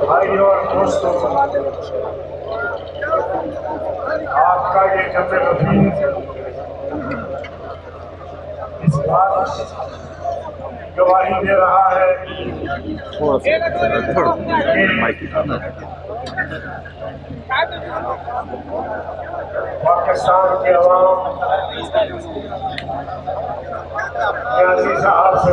بھائی اور دوستوں آپ کا یہ جب رفیق اس بات گواہی دے رہا ہے پاکستان کے عوام نیازی صاحب سے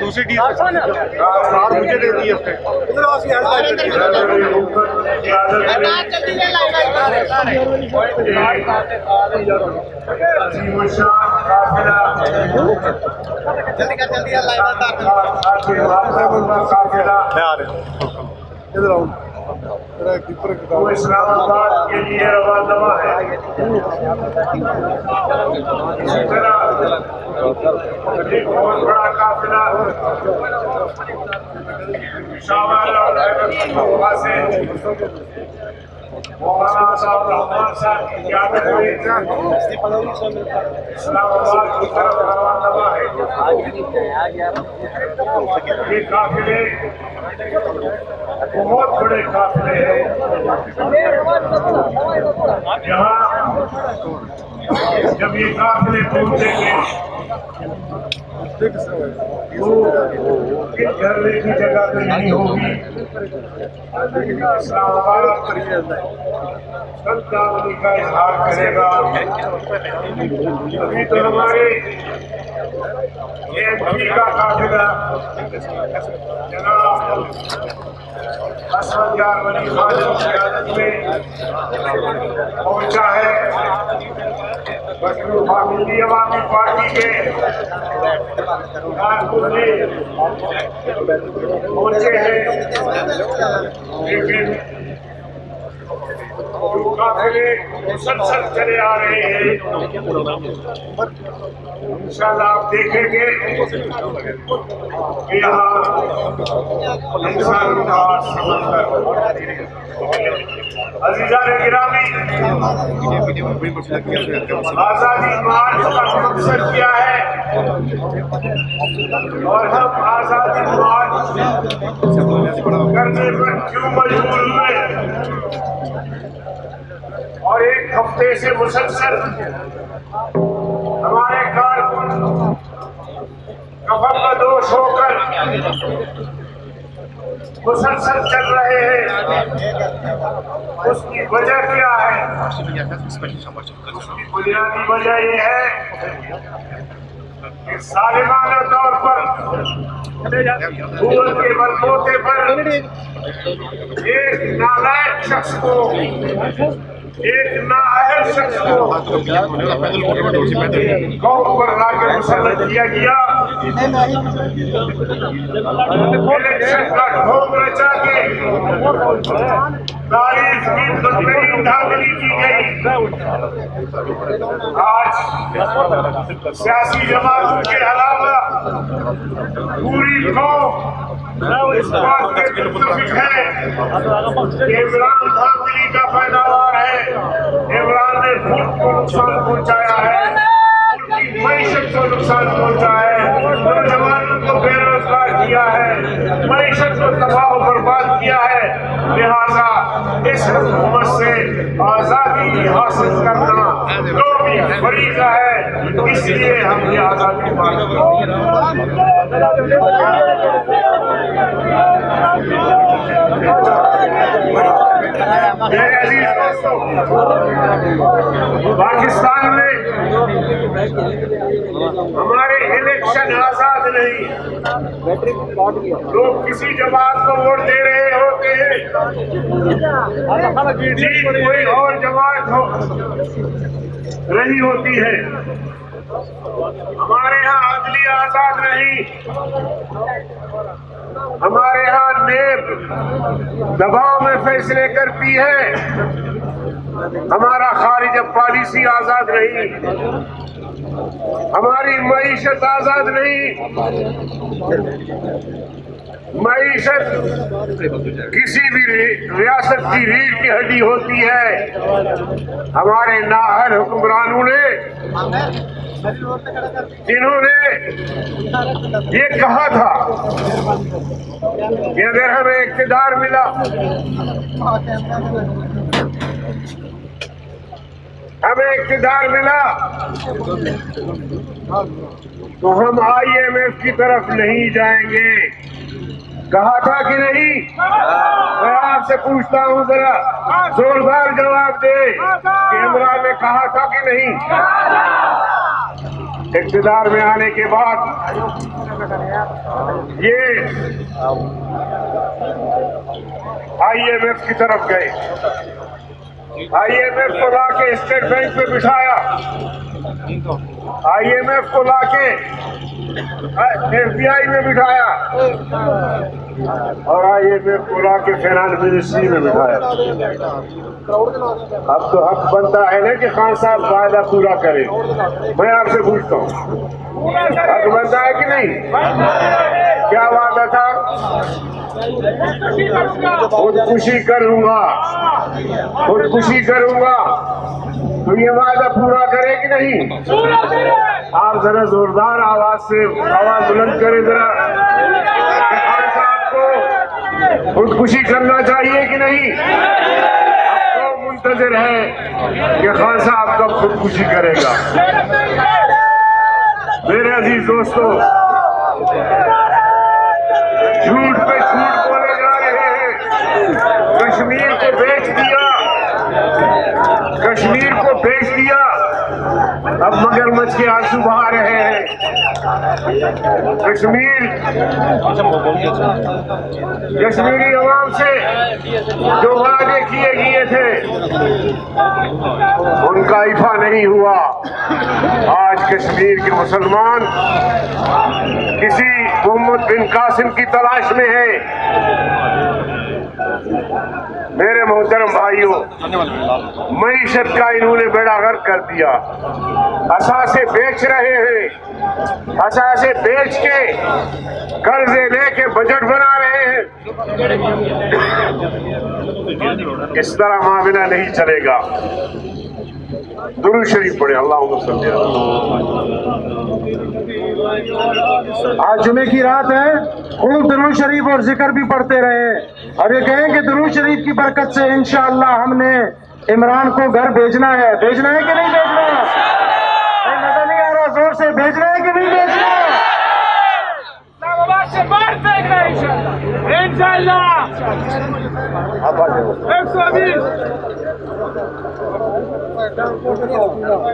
دوسری ٹیم سار مجھے دے دی قافلہ جلدی کر جلدی اللہ میں آ رہے ہیں ادھر آؤں میرا کیپر وہ اسلام آباد کے لیے روانہ ہے اسی طرح ایک بہت بڑا قافلہ پشاور اور سے مولانا صاحب رحمان صاحب کی قیادت میں اسلام آباد کی طرف روانہ ہے یہ قافلے بہت بڑے قافلے ہیں یہاں جب یہ قافلے پہنچیں گے تو کی جگہ تو نہیں ہوگی۔ اسلام آباد کا اظہار کرے گا۔ ابھی تو ہمارے ایم پی کا قافلہ جناب اسد یار ولی خان کی قیادت میں پہنچا ہے۔ بشرو عوامی پارٹی کے پہنچے ہیں۔ لیکن جو قافلے مسلسل چلے آ رہے ہیں۔ انشاءاللہ آپ دیکھیں گے کہ یہاں انسان کا سمندر۔ عزیزان گرامی، آزادی مارچ کا مقصد کیا ہے؟ اور ہم آزادی مارچ کرنے پر کیوں مجبور ہوئے اور ایک ہفتے سے مسلسل ہمارے کارکن کفن کا دوش ہو کر مسلسل چل رہے ہیں۔ اس کی وجہ کیا ہے؟ اس کی بنیادی وجہ یہ ہے کہ ظالمانہ طور پر پھول کے بلبوتے پر ایک نالائق شخص کو، ایک نااہل شخص کو قوم پر لا کے مسلط کیا گیا۔ الیکشن کا ڈھونگ رچا کے تاریخ کی بدترین دھاندلی کی گئی۔ آج سیاسی جماعتوں کے علاوہ پوری قوم اس بات متفق ہے۔ عمران دھاندلی کا پیداوار ہے۔ عمران نے ملک کو نقصان پہنچایا ہے۔ معیشت کو نقصان پہنچا ہے۔ نوجوانوں کو بے روزگار کیا ہے۔ معیشت کو تباہ و برباد کیا ہے۔ لہذا اس حکومت سے آزادی حاصل کرنا جو بھی فریضہ ہے تو اس لیے ہم یہ آزادی مانگتے میرے عزیز دوستوں پاکستان میں ہمارے الیکشن آزاد نہیں۔ لوگ کسی جماعت کو ووٹ دے رہے ہوتے ہیں۔ جیت کوئی اور جماعت ہو۔ رہی ہوتی ہے۔ ہمارے ہاں عدلی آزاد نہیں۔ ہمارے ہاں نیب دباؤ میں فیصلے کرتی ہے۔ ہمارا خارج پالیسی آزاد نہیں۔ ہماری معیشت آزاد نہیں۔ معیشت کسی بھی ریاست کی ریڑھ کی ہڈی ہوتی ہے۔ ہمارے ناہر حکمرانوں نے جنہوں نے یہ کہا تھا کہ اگر ہمیں اقتدار ملا، ہمیں اقتدار ملا تو ہم آئی ایم ایف کی طرف نہیں جائیں گے۔ کہا تھا کہ نہیں؟ میں آپ سے پوچھتا ہوں ذرا، زوردار جواب دے کہ عمران نے کہا تھا کہ نہیں؟ اقتدار میں آنے کے بعد یہ آئی ایم ایف کی طرف گئے۔ آئی ایم ایف کو لا کے اسٹیٹ بینک پہ بٹھایا۔ آئی ایم ایف کو لا کے ایف بی آئی میں بٹھایا۔ اور آئی ایم ایف کے فائنانس منسٹری میں بٹھایا۔ اب تو حق بنتا ہے نا کہ خان صاحب وعدہ پورا کرے۔ میں آپ سے پوچھتا ہوں۔ حق بنتا ہے کہ نہیں؟ کیا وعدہ تھا؟ خودکشی کروں گا۔ خودکشی کروں گا۔ تو یہ وعدہ پورا کرے کہ نہیں؟ آپ ذرا زوردار آواز سے آواز بلند کرے ذرا۔ کو خودکشی کرنا چاہیے کہ نہیں؟ اب تو منتظر ہے کہ خان صاحب کب خودکشی کرے گا۔ میرے عزیز دوستو جھوٹ پہ جھوٹ بولے جا رہے ہیں کشمیر کو بیچ دیا کشمیر کو بیچ دیا اب مگر مچھ رہے ہیں کشمیر۔ کشمیری عوام سے جو وعدے کیے گئے تھے، ان کا ایفا نہیں ہوا۔ آج کشمیر کے مسلمان کسی محمد بن قاسم کی تلاش میں ہیں۔ میرے محترم بھائیوں معیشت کا انہوں نے بیڑا غرق کر دیا۔ اثاثے بیچ رہے ہیں۔ اثاثے بیچ کے قرضے لے کے بجٹ بنا رہے ہیں۔ اس طرح معاملہ نہیں چلے گا۔ درو شریف پڑھے اللہ صلی آج جمعے کی رات ہے خوب درود شریف اور ذکر بھی پڑھتے رہے۔ اور یہ کہیں کہ درود شریف کی برکت سے انشاءاللہ ہم نے عمران کو گھر بھیجنا ہے۔ بھیجنا ہے کہ نہیں بھیجنا؟ نہیں، نظر نہیں آ رہا زور سے بھیجنا ہے کہ نہیں بھیجنا؟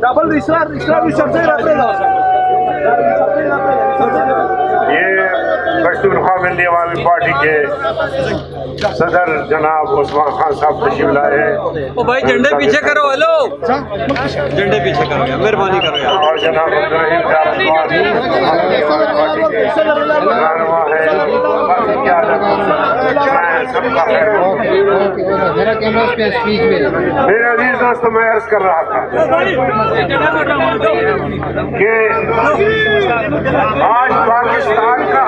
ڈبل اسلام اسلام بھی سب سے یہ پشتونخوا ملی عوامی پارٹی کے صدر جناب عثمان خان صاحب تشریف لائے ہیں او بھائی جھنڈے پیچھے کرو ہلو جھنڈے پیچھے کرو یار مہربانی کرو یار اور جناب عبدالرحیم جارسوال پارٹی کے میرے عزیز دوست میں عرض کر رہا تھا کہ آج پاکستان کا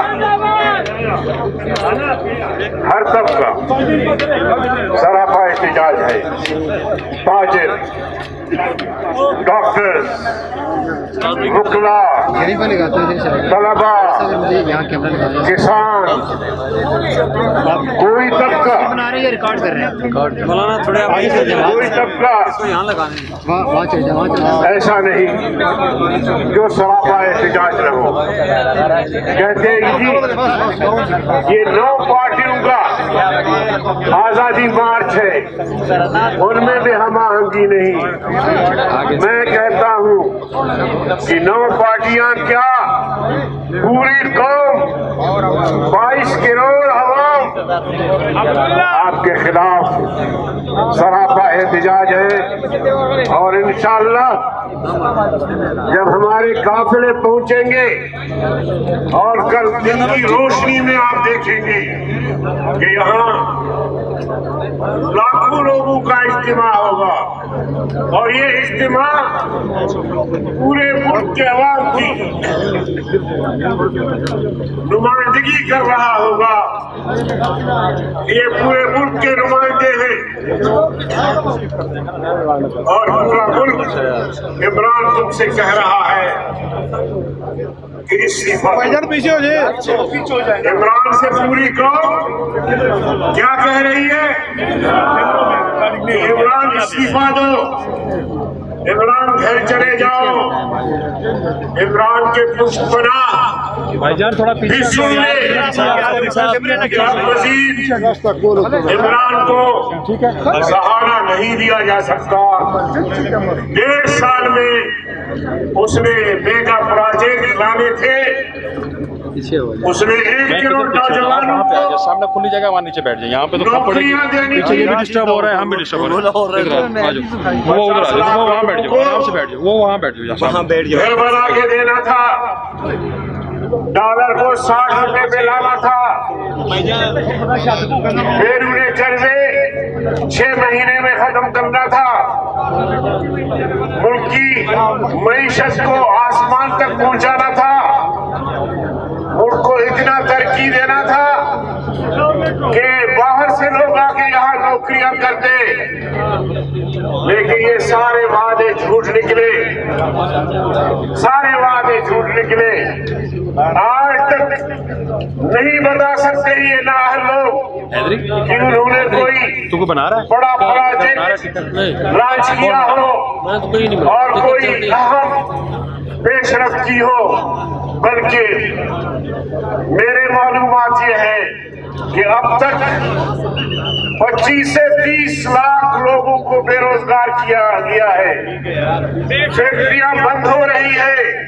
ہر طبقہ سرافہ احتجاج ہے۔ تاجر ڈاکٹر رکلا طلبا کسان، کوئی طبقہ۔ کوئی طبقہ ایسا نہیں جو سرافہ احتجاج رہو کہتے ہیں جی یہ نو پارٹیوں کا آزادی مارچ ہے۔ ان میں بھی ہم آہنگی نہیں۔ میں کہتا ہوں کہ نو پارٹیاں کیا پوری قوم بائیس کروڑ آپ کے خلاف سراپا احتجاج ہے اور انشاءاللہ جب ہمارے قافلے پہنچیں گے اور کل دن کی روشنی میں آپ دیکھیں گے کہ یہاں لاکھوں لوگوں کا اجتماع ہوگا۔ اور یہ اجتماع پورے ملک کے عوام کی نمائندگی کر رہا ہوگا۔ یہ پورے ملک کے نمائندے ہیں۔ اور پورا ملک عمران تم سے کہہ رہا ہے پیچھے ہو جائے۔ عمران سے پوری قوم کیا کہہ رہی ہے؟ عمران استعفا دو۔ عمران گھر چلے جاؤ۔ عمران کے پشت پناہ بھائی جان تھوڑا عمران کو سہارا نہیں دیا جا سکتا۔ ڈیڑھ سال میں اس نے میگا پروجیکٹ لانے تھے۔ اس نے ایک کروڑ نوجوانوں کو سامنے کھلی جگہ وہاں نیچے بیٹھ جائیں۔ یہاں پہ تو کم پڑے گی۔ نوکریاں دینی پیچھے یہ بھی ڈسٹرب ہو رہا ہے ہم بھی ڈسٹرب ہو رہے ہیں۔ ادھر آ جاؤ۔ وہ ادھر آ جاؤ۔ وہ وہاں بیٹھ جاؤ۔ آرام سے بیٹھ جاؤ۔ وہ وہاں بیٹھ جاؤ۔ وہاں بیٹھ جاؤ۔ گھر بنا کے دینا تھا۔ ڈالر کو ساٹھ روپے پہ لانا تھا۔ پھر انہیں قرضے چھ مہینے میں ختم کرنا تھا۔ ملک کی معیشت کو آسمان تک پہنچانا تھا۔ ملک کو اتنا ترقی دینا تھا کہ باہر سے لوگ آ کے یہاں نوکریاں کرتے۔ لیکن یہ سارے وعدے جھوٹ نکلے۔ سارے وعدے جھوٹ نکلے۔ آج تک نہیں بتا سکتے یہ نااہل لوگ۔ کہ انہوں نے کوئی بڑا پروجیکٹ لانچ کیا ہو اور کوئی اہم پیش رفت کی ہو۔ بلکہ میرے معلومات یہ ہے کہ اب تک پچیس سے تیس لاکھ لوگوں کو بے روزگار کیا گیا ہے۔ فیکٹریاں بند ہو رہی ہے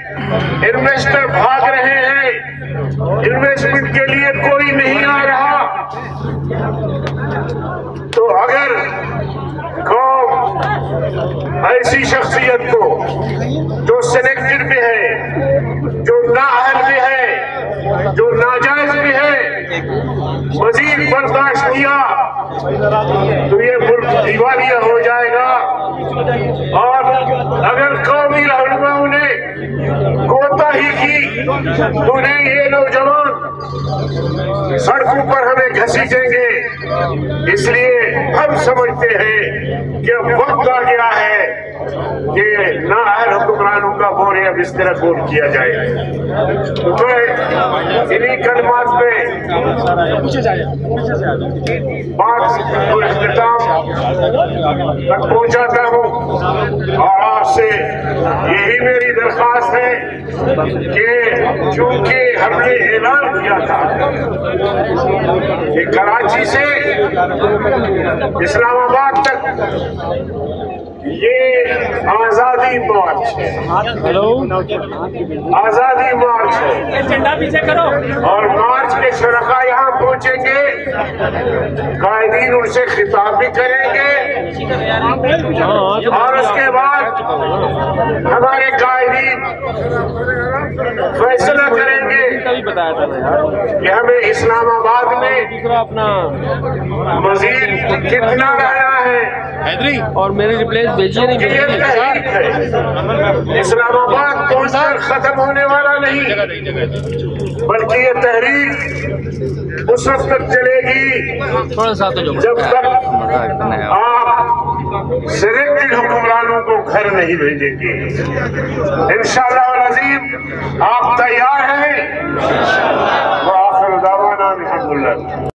انویسٹر بھاگ رہے ہیں۔ انویسٹمنٹ کے لیے کوئی نہیں آ رہا۔ تو اگر قوم ایسی شخصیت کو جو سلیکٹڈ بھی ہے نااہل بھی ہے، جو ناجائز بھی ہے۔ مزید برداشت کیا تو یہ ملک دیوالیہ ہو جائے گا۔ اور اگر قومی رہنماؤں نے کوتا ہی کی تو نہیں یہ نوجوان سڑکوں پر ہمیں گھسیٹیں گے۔ اس لیے ہم سمجھتے ہیں کہ اب وقت آ گیا ہے کہ نااہل حکمرانوں کا بورے اب اس طرح گول کیا جائے۔ تو میں انہی کلمات پہ بات کو اختتام تک پہنچاتا ہوں اور آپ سے یہی میری درخواست ہے کہ چونکہ ہم نے اعلان کیا تھا کہ کراچی سے اسلام آباد تک یہ آزادی مارچ ہے۔ آزادی مارچ ہے۔ اور مارچ کے شرکا یہاں پہنچیں گے۔ قائدین ان سے خطاب بھی کریں گے۔ اور اس کے بعد ہمارے قائدین فیصلہ کریں گے کہ ہمیں اسلام آباد میں مزید کتنا رہنا ہے۔ اور میری ریپلیس بھیجیے نہیں۔ اسلام آباد ساتھ ختم ہونے والا نہیں، بلکہ یہ تحریک اس وقت تک چلے گی جب تک آپ سرنگی حکمرانوں کو گھر نہیں بھیجیں گے۔ انشاءاللہ العظیم، آپ تیار ہیں؟ وہ آخر دعوانا الحمدللہ